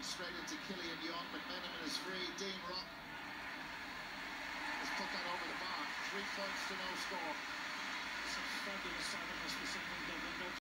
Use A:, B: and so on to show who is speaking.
A: running straight into Killian Young. McMenamin is free. Dean Rock has put that over the bar. Three points to no score.